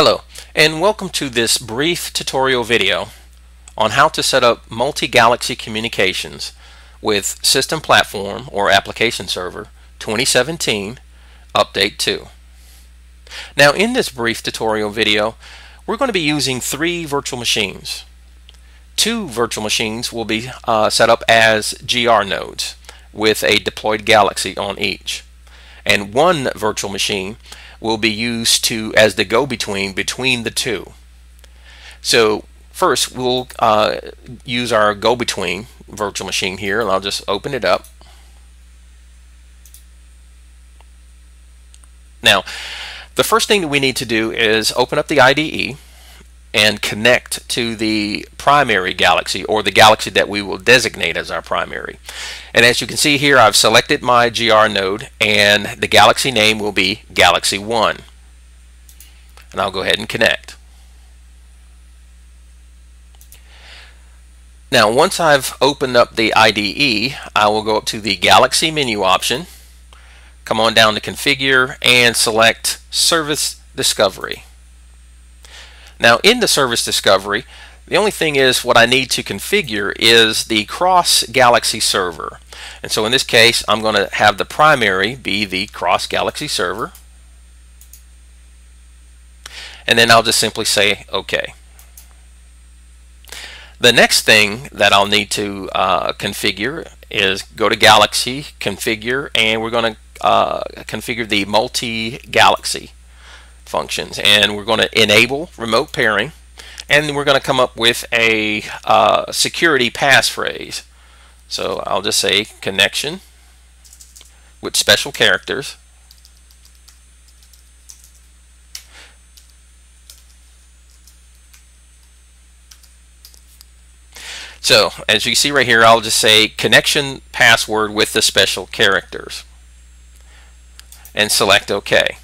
Hello, and welcome to this brief tutorial video on how to set up multi-galaxy communications with System Platform or Application Server 2017 Update 2. Now in this brief tutorial video, we're going to be using three virtual machines. Two virtual machines will be uh, set up as GR nodes with a deployed galaxy on each. And one virtual machine will be used to as the go-between between the two. So first we'll uh, use our go-between virtual machine here and I'll just open it up. Now the first thing that we need to do is open up the IDE and connect to the primary galaxy or the galaxy that we will designate as our primary. And as you can see here I've selected my GR node and the galaxy name will be Galaxy 1. And I'll go ahead and connect. Now once I've opened up the IDE I will go up to the Galaxy menu option come on down to configure and select service discovery now in the service discovery, the only thing is what I need to configure is the cross galaxy server. And so in this case, I'm going to have the primary be the cross galaxy server. And then I'll just simply say OK. The next thing that I'll need to uh, configure is go to Galaxy, configure, and we're going to uh, configure the multi-galaxy functions. And we're going to enable remote pairing and we're going to come up with a uh, security passphrase. So I'll just say connection with special characters. So as you see right here, I'll just say connection password with the special characters and select OK.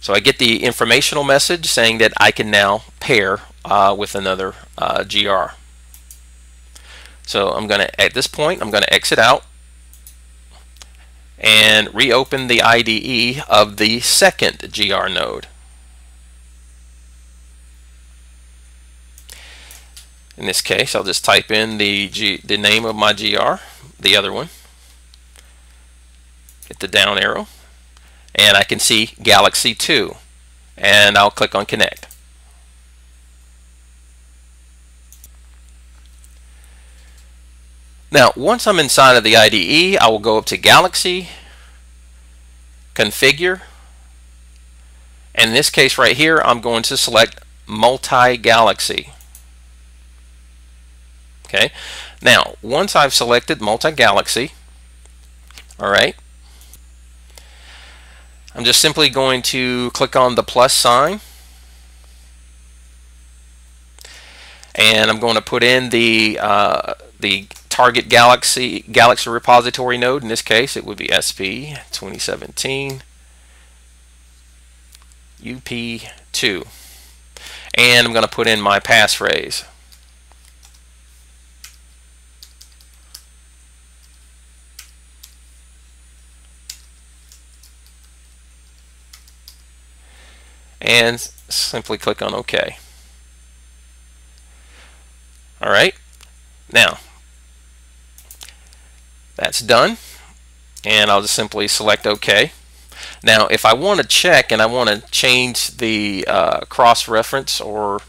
So I get the informational message saying that I can now pair uh, with another uh, GR. So I'm going to, at this point, I'm going to exit out and reopen the IDE of the second GR node. In this case, I'll just type in the, G, the name of my GR, the other one. Hit the down arrow and I can see Galaxy 2 and I'll click on connect. Now once I'm inside of the IDE I will go up to Galaxy configure. And in this case right here I'm going to select multi-galaxy. Okay? Now once I've selected multi-galaxy all right I'm just simply going to click on the plus sign. And I'm going to put in the uh, the target galaxy galaxy repository node. In this case it would be SP 2017 UP2 and I'm going to put in my passphrase and simply click on OK. Alright, now that's done and I'll just simply select OK. Now if I want to check and I want to change the uh, cross-reference or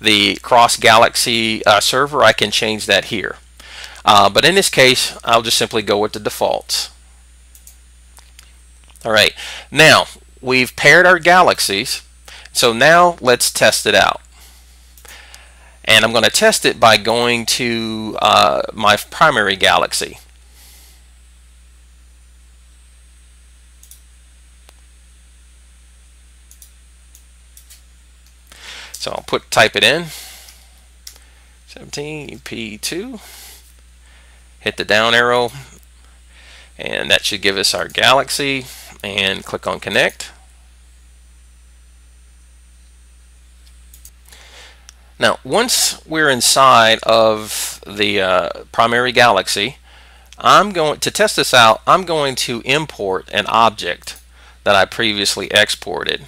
the cross-galaxy uh, server I can change that here. Uh, but in this case I'll just simply go with the defaults. Alright, now we've paired our galaxies. So now let's test it out. And I'm going to test it by going to uh, my primary galaxy. So I'll put type it in 17 P2 hit the down arrow and that should give us our galaxy and click on connect Now, once we're inside of the uh, primary galaxy, I'm going to test this out. I'm going to import an object that I previously exported.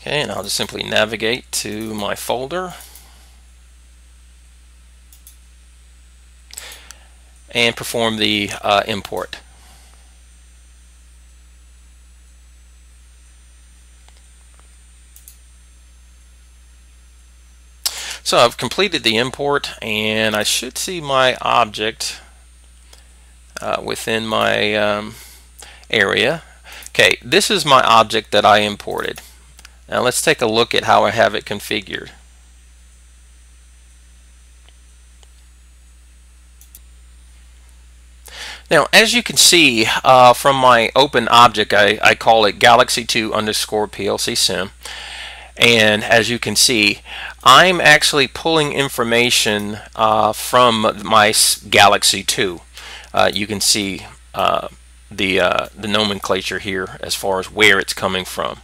Okay, and I'll just simply navigate to my folder and perform the uh, import. So I've completed the import and I should see my object uh, within my um, area. Okay, this is my object that I imported. Now let's take a look at how I have it configured. Now, as you can see uh, from my open object, I, I call it Galaxy2 underscore PLC Sim. And as you can see I'm actually pulling information uh, from my Galaxy 2 uh, you can see uh, the uh, the nomenclature here as far as where it's coming from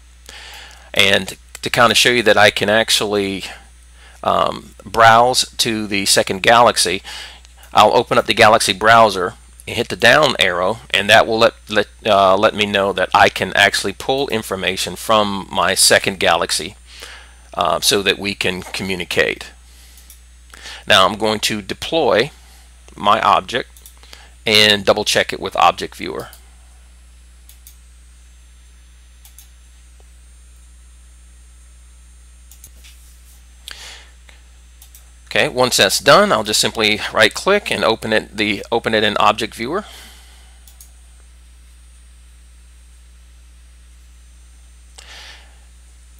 and to kind of show you that I can actually um, browse to the second Galaxy I'll open up the Galaxy browser and hit the down arrow and that will let let, uh, let me know that I can actually pull information from my second Galaxy uh, so that we can communicate. Now I'm going to deploy my object and double check it with Object Viewer. Okay, once that's done, I'll just simply right click and open it the open it in Object Viewer.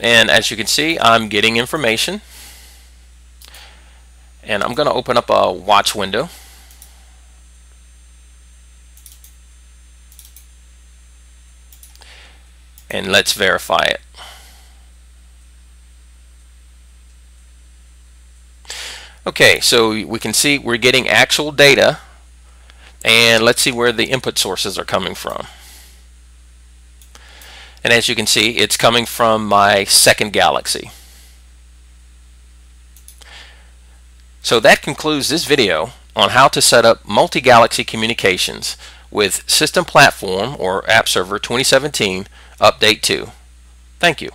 And as you can see, I'm getting information. And I'm going to open up a watch window. And let's verify it. Okay, so we can see we're getting actual data and let's see where the input sources are coming from. And as you can see, it's coming from my second galaxy. So that concludes this video on how to set up multi-galaxy communications with System Platform or App Server 2017 Update 2. Thank you.